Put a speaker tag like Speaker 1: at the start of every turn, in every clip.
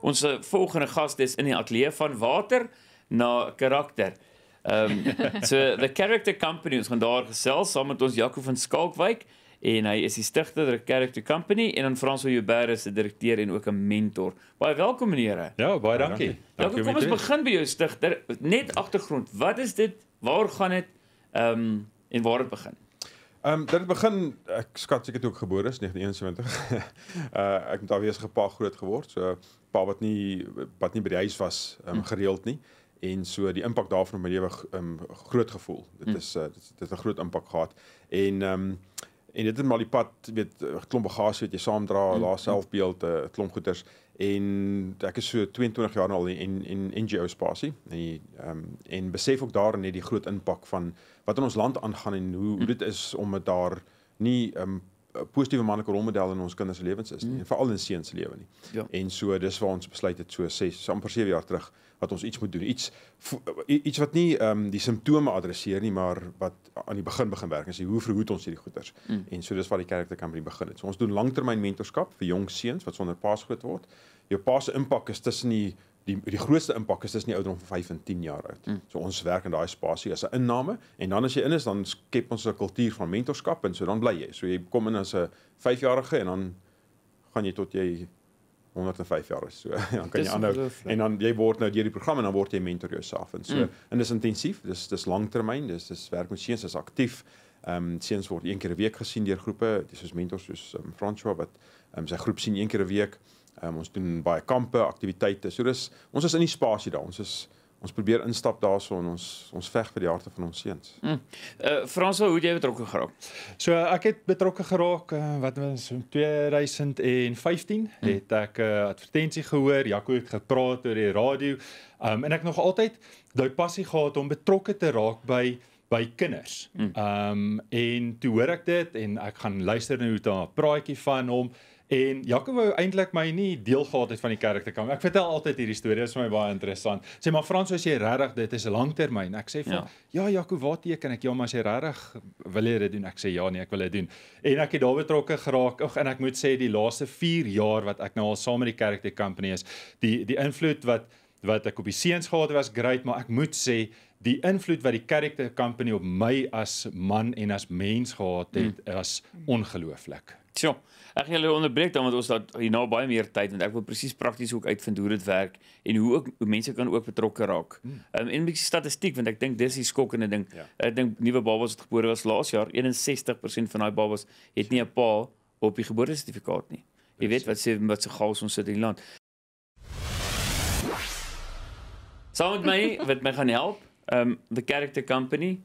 Speaker 1: Ons eh, volgende gas is in die ateljee van water na karakter. Ehm um, so the character company ons gaan daar gesels saam met ons Jaco van Skalkwyk en hy is die stigter van character company en dan François Joubert is die direkteur en ook 'n mentor. Baie welkom meneere.
Speaker 2: Ja, baie dankie.
Speaker 1: Jaco,
Speaker 2: dankie
Speaker 1: kom ons begin by jou stigter. Net agtergrond. Wat is dit? Waar gaan dit? Ehm um, en waar het begin?
Speaker 3: Ehm um, dit begin ek skat seker toe ek gebore is 1971. uh ek het daar weer gepa groot geword. So pa wat nie wat nie by die huis was um, gereeld nie en so die impak daarvan op my lewe um, groot gevoel. Dit is uh, dit, dit het 'n groot impak gehad. En ehm um, en dit het maar die pad weet klomp bagasie wat jy saamdra, mm. laat selfbeeld 'n uh, klomp goeders. En ek is so 22 jaar al in in NGO spasie. En ehm um, en besef ook daar net die groot impak van wat in ons land aangaan en hoe hoe dit is om dit daar nie ehm um, positiewe manlike rolmodel in ons kinders se lewens is nie mm. en veral in seuns se lewe nie. Ja. En so dis waar ons besluit het so 6 so amper 7 jaar terug wat ons iets moet doen. Iets iets wat nie ehm um, die simptome adresseer nie, maar wat aan die begin begin werk. Is hoe verhoed ons hierdie goeters? Mm. En so dis waar die kerk te kan begin het. So ons doen langtermyn mentorskap vir jong seuns wat sonder paas groot word. Jou pa se impak is tussen die die die grootste impak is dis nie ouderdom van 5 en 10 jaar oud. Mm. So ons werk in daai spasie as 'n inname en dan as jy in is dan skep ons 'n kultuur van mentorskap en so dan bly jy. So jy kom in as 'n 5-jarige en dan gaan jy tot jy 105 jaar is. So dan kan jy aanhou en dan jy word nou deur die program en dan word jy mentor jouself en so mm. en dis intensief. Dis dis langtermyn. Dis dis werk met seuns is aktief. Ehm um, seuns word een keer 'n week gesien deur groepe, dis soos mentors soos um, François wat ehm um, sy groep sien een keer 'n week. Um, ons doen baie kampe, aktiwiteite. So dis ons is in die spasie daar. Ons is ons probeer instap daarso en ons ons veg vir die harte van ons seuns. Mm.
Speaker 1: Uh Frans, hoe het jy betrokke geraak?
Speaker 2: So ek het betrokke geraak uh, wat was in 2015 mm. het ek 'n uh, advertensie gehoor, Jaco het gepraat oor die radio. Um en ek nog altyd daai passie gehad om betrokke te raak by by kinders. Mm. Um en toe hoor ek dit en ek gaan luister na hoe daar 'n praatjie van hom En Jakob wou eintlik my nie deel gehad het van die kerk te kom. Ek vertel altyd hierdie storie, dit is vir my baie interessant. Sê maar Frans, as jy regtig dit is 'n langtermyn. Ek sê vir ja, ja Jakob, waar teken ek? Ja, maar as jy regtig wil jy dit doen? Ek sê ja nee, ek wil dit doen. En ek het daar betrokke geraak. Ag en ek moet sê die laaste 4 jaar wat ek nou al saam met die kerk te company is, die die invloed wat wat ek op die seuns gehad het was great, maar ek moet sê die invloed wat die character company op my as man en as mens gehad het mm. is ongelooflik.
Speaker 1: Sjoe. Ek gaan julle onderbreek dan want ons het hier nou baie meer tyd want ek wil presies prakties ook uitvind hoe dit werk en hoe ook hoe mense kan ook betrokke raak. Hmm. Um, en 'n bietjie statistiek want ek dink dis die skokkende ding. Ja. Ek dink nuwe babas wat gebore was laas jaar, 61% van daai babas het nie 'n pa op die geboortesertifikaat nie. Jy weet wat sê wat se chaos ons sit in die land. Saam met my wat my gaan help, um the character company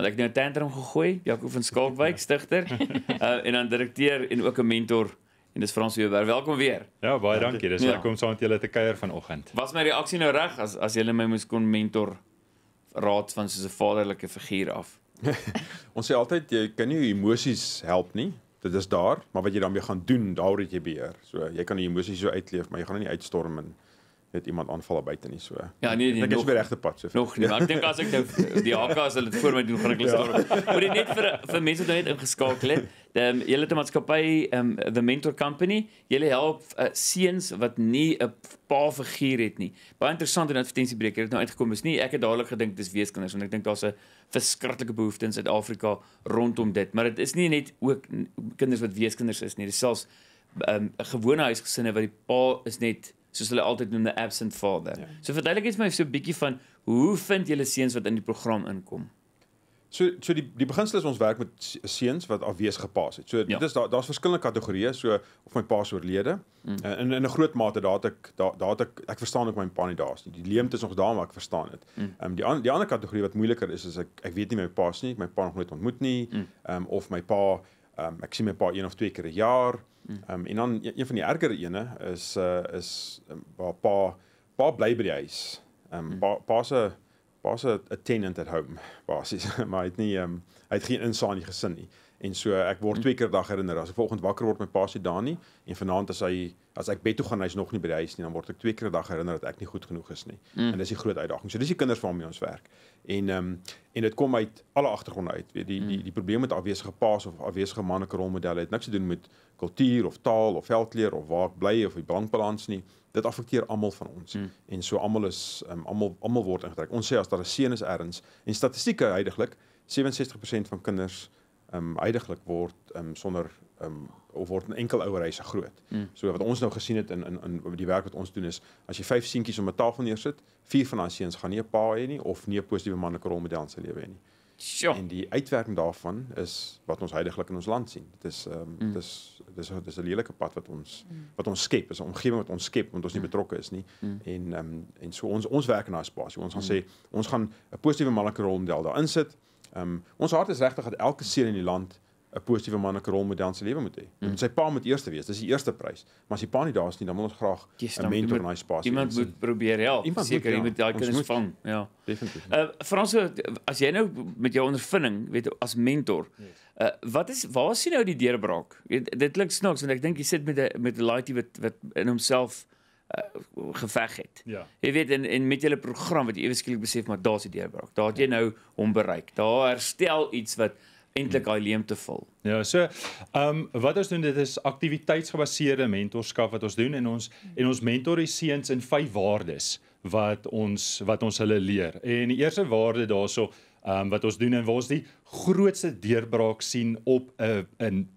Speaker 1: want ek het nou 'n tantrum gegooi, Jaco van Skalkwyk stigter uh, en dan direkteur en ook 'n mentor en dis Frans Weber. Welkom weer.
Speaker 2: Ja, baie dankie. Dis ja. lekker om saam met julle te kuier vanoggend.
Speaker 1: Was my reaksie nou reg as as julle my moes kon mentor raad van soos 'n vaderlike figuur af?
Speaker 3: Ons sê altyd jy kan nie emosies help nie. Dit is daar, maar wat jy dan mee gaan doen, daar het jy beheer. So jy kan die emosies so uitleef, maar jy gaan nie uitstorm en het iemand aanval buite nie so.
Speaker 1: Ja, nee, nee,
Speaker 3: ek is weer regte pad
Speaker 1: so. Nog nie, maar ek dink as ek nou die AK as hulle dit voor my doen, gaan ek hulle ja. stoor. Maar dit net vir vir mense wat net ingeskakel het. Ehm julle het 'n maatskappy, ehm um, the Mentor Company. Julle help uh, seuns wat nie 'n pa figuur het nie. Baie interessant in advertensiebreker het nou uitgekom is nie ek het dadelik gedink dis weeskinders want ek dink daar's 'n verskriklike behoefte in Suid-Afrika rondom dit, maar dit is nie net ook kinders wat weeskinders is nie. Dis selfs ehm um, gewone huisgesinne wat die pa is net soos hulle altyd noem the absent father. Ja. So verduidelik net vir my so 'n bietjie van hoe vind julle seuns wat in die program inkom?
Speaker 3: So so die die beginsel is ons werk met seuns wat afwesige paas het. So ja. dit is daar daar's verskillende kategorieë, so of my pa se oorlede. Mm. Uh, in in 'n groot mate daar het ek daar daar het ek ek verstaan ook my pa nie daar's nie. Die leemte is nog daar maar ek verstaan dit. Mm. Ehm mm. um, die an, die ander kategorie wat moeiliker is is ek ek weet nie my pa se nie, my pa nog nooit ontmoet nie. Mm. Ehm mm. um, of my pa ehm um, ek sien my pa een of twee keer 'n jaar. Ehm um, en dan een van die ergere ene is uh is um, waar pa pa bly by die huis. Ehm um, pa pa se pa se 'n tenant at home basies, maar hy het nie ehm um, hy het geen insaag in die gesin nie. En so ek word twee keer dag herinner as ek vanoggend wakker word met Pasie Dani en vanaand as hy as ek bed toe gaan hy's nog nie by die huis nie dan word ek twee keer 'n dag herinner dat ek nie goed genoeg is nie. Mm. En dis die groot uitdaging. So dis die kinders waarmee ons werk. En ehm um, en dit kom uit alle agtergronde uit. Weet die die die probleem met afwesige paas of afwesige manlike rolmodelle het niks te doen met kultuur of taal of velkleur of waar ek bly of die bankbalans nie. Dit affekteer almal van ons. Mm. En so almal is um, almal almal word ingetrek. Ons sê as daar 'n seun is erns en statistieke heidaglik 67% van kinders ehm um, heidaglik word ehm um, sonder ehm um, of word in enkel ouerhuise groot. Mm. So wat ons nou gesien het in in in die werk wat ons doen is as jy vyf seentjies op 'n tafel neersit, vier van daai seuns gaan nie 'n pa hê nie of nie 'n positiewe manlike rolmodel in sy lewe hê nie.
Speaker 1: Sjoe.
Speaker 3: En die uitwerking daarvan is wat ons heidaglik in ons land sien. Dit is ehm um, mm. dis dis dis 'n lelike pad wat ons mm. wat ons skep, is 'n omgewing wat ons skep want ons nie betrokke is nie. Mm. En ehm um, en so ons ons werk in daai spasie. Ons gaan mm. sê ons gaan 'n positiewe manlike rolmodel daar insit. Ehm um, ons hart is regtig dat elke seun in die land 'n positiewe manlike rolmodel in sy lewe moet hê. Mm. Sy pa moet eers wees. Dis die eerste prys. Maar as die pa nie daar is nie, dan wil ons graag 'n mentor in daai spasie.
Speaker 1: Iemand moet probeer help. Seker jy moet daai kinders vang. Ja.
Speaker 3: Definitief.
Speaker 1: Uh Frans, as jy nou met jou ondervinding, weet as mentor, uh wat is waar sien nou die deurbraak? Dit klink snaaks want ek dink jy sit met 'n met 'n laaitie wat wat in homself uh, geveg het.
Speaker 2: Ja.
Speaker 1: Jy weet en en met julle program wat jy ewe skielik besef maar daar's die deurbraak. Daar het jy nou hom bereik. Daar herstel iets wat eintlik daai leemte vul.
Speaker 2: Ja, so ehm um, wat ons doen dit is aktiwiteitsgebaseerde mentorskap wat ons doen en ons en ons mentor die seuns in vyf waardes wat ons wat ons hulle leer. En die eerste waarde daarso ehm um, wat ons doen en waar ons die grootste deurbraak sien op 'n 'n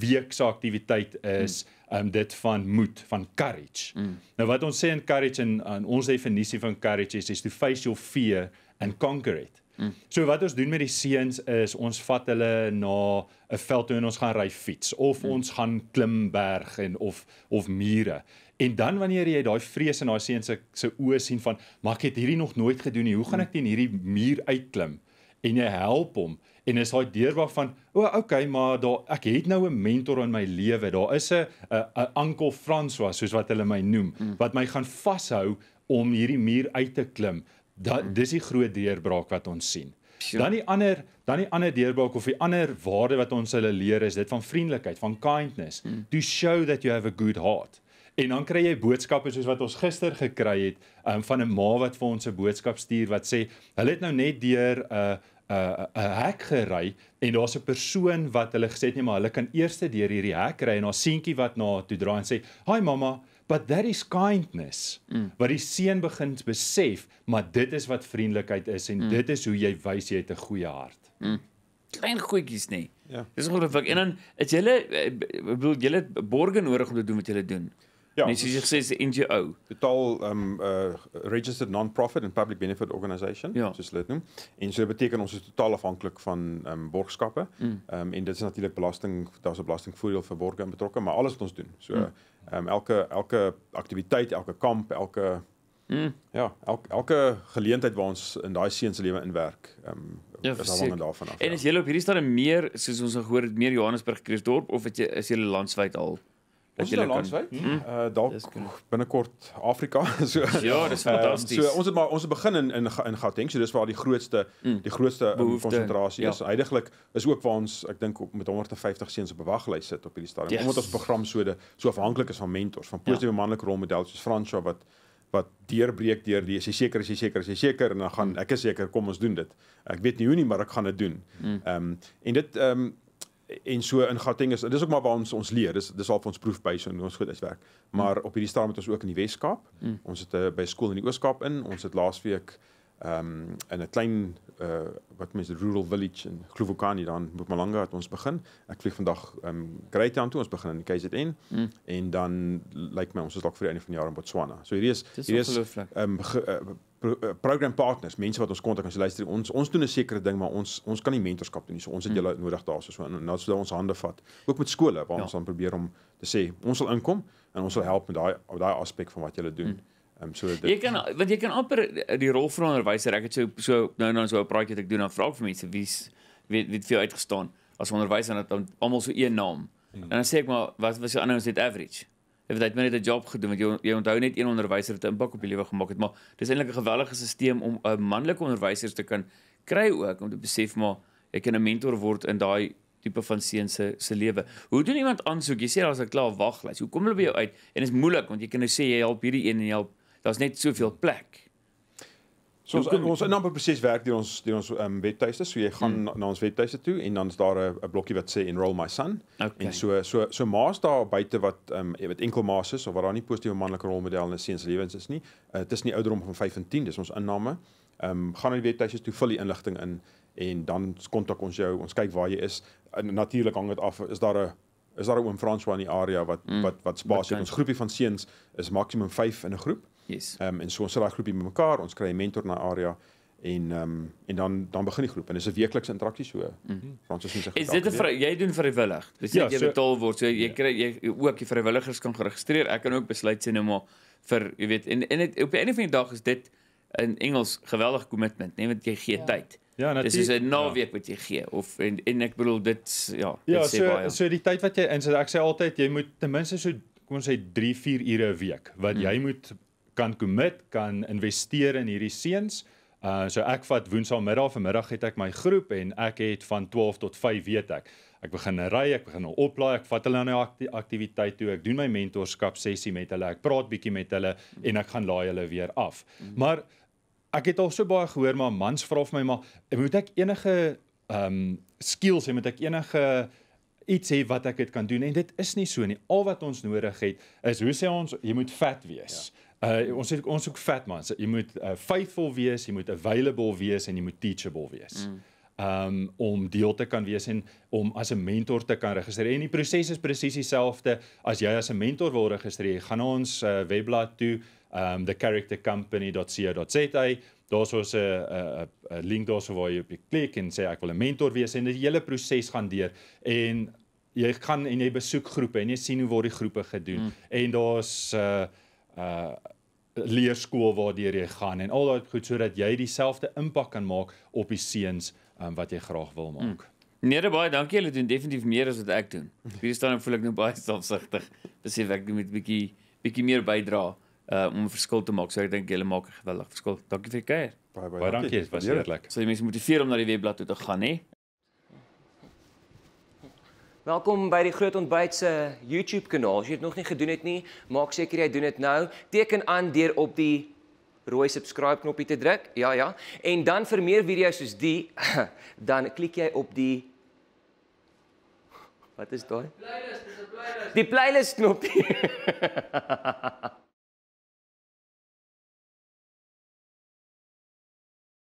Speaker 2: week se aktiwiteit is ehm um, dit van moed, van courage. Mm. Nou wat ons sê in courage en in ons definisie van courage is, is to face your fear and conquer it. Mm. So wat ons doen met die seuns is ons vat hulle na 'n veld toe en ons gaan ry fiets of mm. ons gaan klim berg en of of mure. En dan wanneer jy daai vrees in daai seuns se se oë sien van maar ek het hierdie nog nooit gedoen nie. Hoe gaan ek teen hierdie muur uitklim? En jy help hom en is daai deurwag van o, oh, okay, maar daar ek het nou 'n mentor in my lewe. Daar is 'n 'n Ankel François soos wat hulle my noem mm. wat my gaan vashou om hierdie muur uit te klim. Dat mm. dis die groot deurbraak wat ons sien. Sure. Dan die ander dan die ander deurbraak of die ander waarde wat ons hulle leer is dit van vriendelikheid, van kindness, mm. to show that you have a good heart. En dan kry jy boodskappe soos wat ons gister gekry het um, van 'n ma wat vir ons 'n boodskap stuur wat sê hulle het nou net deur 'n uh, 'n uh, hek gery en daar's 'n persoon wat hulle gesê het nee maar hulle kan eers deur hierdie hek ry en haar seentjie wat na toe draai en sê, "Hi mamma, but that is kindness mm. wat die seun begin besef maar dit is wat vriendelikheid is en mm. dit is hoe jy wys jy het 'n goeie hart mm.
Speaker 1: klein goedjies nê ja dis ongelooflik en dan is julle eh, ek bedoel julle borge nodig om te doen wat julle doen Ja, soos jy gesê is 'n NGO.
Speaker 3: Totaal um uh registered non-profit and public benefit organisation, ja. soos hulle dit noem. En so beteken ons is totaal afhanklik van um borgskappe. Mm. Um en dit is natuurlik belasting, daar's 'n belastingvoordeel vir borgers betrokke, maar alles wat ons doen. So mm um, elke elke aktiwiteit, elke kamp, elke mm. ja, elke elke geleentheid waar ons in daai seuns se lewe inwerk, ehm um, ja, is afhangend daarvan af.
Speaker 1: En
Speaker 3: ja.
Speaker 1: is jy op hierdie stadium meer soos ons gehoor het meer Johannesburg Kruisdorp of het jy is jy landwyd al?
Speaker 3: Ons is landwyd. Hmm. Uh dalk binnekort Afrika. so
Speaker 1: Ja, dis fantasties.
Speaker 3: Uh, so ons het maar ons het begin in in in Gauteng, so dis waar die grootste mm. die grootste um, konsentrasie um, is. Ja. Heidiglik is ook waar ons ek dink met 150 seuns op 'n waglys sit op hierdie stadium. Yes. Omdat ons program so de so afhanklik is van mentors, van positiewe ja. manlike rolmodelle soos Fransjo wat wat deurbreek deur die is jy seker is jy seker is jy seker en dan gaan mm. ek is seker kom ons doen dit. Ek weet nie hoe nie maar ek gaan dit doen. Mm. Ehm mm. um, en dit ehm um, en so in Gauteng is dis ook maar waar ons ons leer dis dis al vir ons proefbuise en ons goed uitwerk maar op hierdie stadium het ons ook in die Wes-Kaap. Mm. ons het uh, by skool in die Oos-Kaap in. Ons het laasweek um, in 'n klein uh, wat mense rural village in Kluvukani dan moet Malanga het ons begin ek vlieg vandag ehm um, Greytown toe ons begin in KZN mm. en dan lyk like my ons is dalk vir die einde van die jaar in Botswana so hierdie is hierdie is ehm um, pro, uh, program partners, mense wat ons kontak as jy luister, ons ons doen 'n sekere ding, maar ons ons kan nie mentorskap doen nie. So ons het hmm. julle nodig daarso so en nou sou ons hande vat. Ook met skole waar ja. ons dan probeer om te sê ons sal inkom en ons sal help met daai daai aspek van wat julle doen. Hmm. Ehm um, so
Speaker 1: dit Jy kan want jy kan amper die rol van onderwyser, ek het so so nou nou so 'n praatjie wat ek doen dan vra ek vir mense wie's weet wie het vir jou uitgestaan as onderwyser en dan almal so een naam. Hmm. En dan sê ek maar wat was jou ander ons het average het hy net 'n job gedoen want jy jy onthou net een onderwyser wat 'n impak op jou lewe gemaak het maar dis eintlik 'n geweldige stelsel om 'n manlike onderwyser te kan kry ook om te besef maar ek kan 'n mentor word in daai tipe van seun se se lewe. Hoe doen iemand aansoek? Jy sê daar's 'n klaar waglys. Hoe kom hulle by jou uit? En dit is moeilik want jy kan nou sê jy help hierdie een en jy help daar's net soveel plek.
Speaker 3: So ons ons inamper proses werk deur ons deur ons um, webtuiste. So jy gaan hmm. na, na ons webtuiste toe en dan's daar 'n blokkie wat sê enroll my son.
Speaker 1: Okay.
Speaker 3: En so so so ma's daar buite wat ehm um, wat enkel ma's is of wat daar nie positiewe manlike rolmodel in 'n seun se lewens is nie. Uh, tussen die ouderdom van 5 en 10, dis ons inname. Ehm um, gaan na die webtuiste toe, vul die inligting in en dan kontak ons jou. Ons kyk waar jy is. Natuurlik hang dit af is daar 'n is daar 'n oom François in die area wat mm. wat wat spasie het. Ons groepie van seuns is maksimum 5 in 'n groep.
Speaker 1: Yes.
Speaker 3: Ehm um, en so ons sit daai groepie bymekaar, ons kry 'n mentor na area en ehm um, en dan dan begin die groep en dis 'n weeklikse interaksie so. Mm -hmm. Fransis moet
Speaker 1: Is dit 'n vry, jy doen vrywillig? Dis ja, jy so, betaal word. So jy ja. kry jy ook die vrywilligers kan geregistreer. Ek kan ook besluit sê nou maar vir jy weet en en het, op 'n einde van die dag is dit in Engels geweldige commitment, nee want jy gee ja. tyd.
Speaker 2: Ja,
Speaker 1: natuurlik. Dis is 'n naweek ja. wat jy gee of en en ek bedoel dit ja,
Speaker 2: dit ja, sê so, baie. Ja, so die tyd wat jy in so ek sê altyd jy moet ten minste so kom ons sê 3, 4 ure 'n week wat mm. jy moet kan commit, kan investeer in hierdie seuns. Uh so ek vat woensdagmiddag, vanmiddag het ek my groep en ek het van 12 tot 5 weet ek. Ek begin ry, ek begin oplaai, ek vat hulle na 'n aktiwiteit toe, ek doen my mentorskap sessie met hulle, ek praat bietjie met hulle en ek gaan laai hulle weer af. Maar ek het al so baie gehoor maar mans vra vir my maar moet ek enige ehm um, skills hê, moet ek enige iets hê wat ek dit kan doen en dit is nie so nie. Al wat ons nodig het is hoe sê ons jy moet vet wees. Ja. Uh ons het ons ook fat mans. Jy moet uh, faithful wees, jy moet available wees en jy moet teachable wees. Mm. Um om deel te kan wees en om as 'n mentor te kan registreer. En die proses is presies dieselfde as jy as 'n mentor wil registreer. Gaan ons uh, webblad toe, um thecharactercompany.co.za. Daar's ons 'n 'n 'n link daarso waar jy op klik en sê ek wil 'n mentor wees en die hele proses gaan deur en jy gaan en jy besoek groepe en jy sien hoe word die groepe gedoen mm. en daar's uh uh leerskool waardeur jy gaan en al daai goed sodat jy dieselfde impak kan maak op die seuns um, wat jy graag wil maak.
Speaker 1: Hmm. Nee, baie dankie. Julle doen definitief meer as wat ek doen. Hier staan voel ek nou baie selfsugtig. Besef ek moet 'n bietjie bietjie meer bydra uh, om 'n verskil te maak. So ek dink julle maak 'n geweldige verskil. Dankie vir die kuier.
Speaker 2: Baie baie, baie dankie. Dit was heerlik.
Speaker 1: So jy mense motiveer om na die webblad toe te gaan, hè?
Speaker 4: Welkom by die Groot Ontbyt se YouTube kanaal. As jy dit nog nie gedoen het nie, maak seker jy doen dit nou. Teken aan deur op die rooi subscribe knoppie te druk. Ja, ja. En dan vir meer video's soos die, dan klik jy op die Wat is daai? Playlist, dis 'n playlist. Die playlist knoppie.